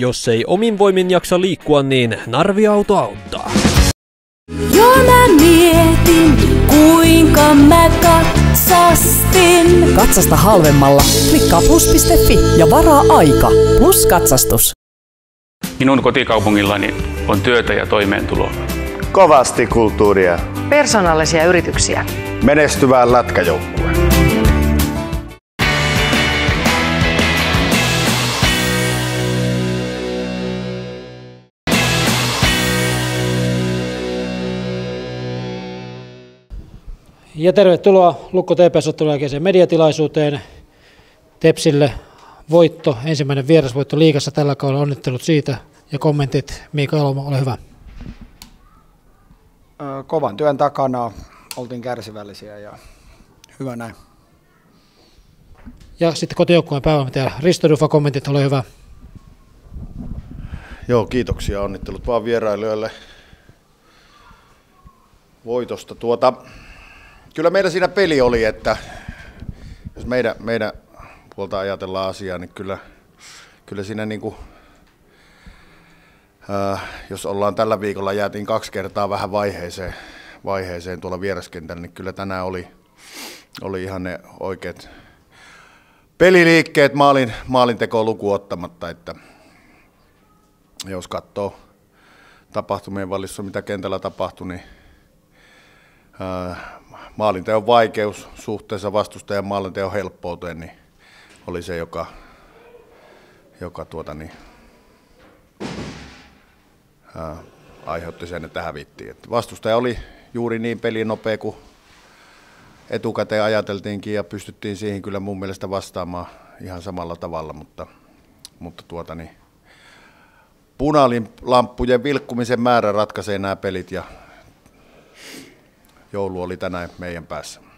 Jos ei omin voimin jaksa liikkua, niin narviauto auttaa. Jo mä mietin, kuinka mä katsastin. Katsasta halvemmalla. Klikkaa plus.fi ja varaa aika. Plus katsastus. Minun kotikaupungillani on työtä ja toimeentuloa. Kovasti kulttuuria. Persoonallisia yrityksiä. Menestyvää lätkäjoukkue. Ja tervetuloa Lukko TPS-ottelun jälkeiseen mediatilaisuuteen. Tepsille voitto, ensimmäinen vierasvoitto liigassa tällä kaudella. Onnittelut siitä ja kommentit. Miika Alomo, ole hyvä. Kovan työn takana oltiin kärsivällisiä ja hyvä näin. Ja sitten kotijoukkueen päävalmentaja Risto Dufa, kommentit, ole hyvä. Joo, kiitoksia. Onnittelut vaan vierailijoille voitosta. Tuota, kyllä meillä siinä peli oli, että jos meidän, meidän puolta ajatellaan asiaa, niin kyllä, kyllä siinä niin kuin, äh, jos ollaan tällä viikolla jäätiin kaksi kertaa vähän vaiheeseen, vaiheeseen tuolla vieraskentällä, niin kyllä tänään oli, oli ihan ne oikeat peliliikkeet maalin, maalintekoon luku ottamatta, että jos katsoo tapahtumien vallissa, mitä kentällä tapahtui, niin ää, maalinteon vaikeus suhteessa vastustajan maalinteon helppouteen niin oli se, joka, joka tuota, niin, ää, aiheutti sen, että hävittiin. Et vastustaja oli juuri niin pelinopea kuin etukäteen ajateltiinkin ja pystyttiin siihen kyllä mun mielestä vastaamaan ihan samalla tavalla, mutta, mutta tuota niin, punalimppujen vilkkumisen määrä ratkaisee nämä pelit ja joulu oli tänään meidän päässä.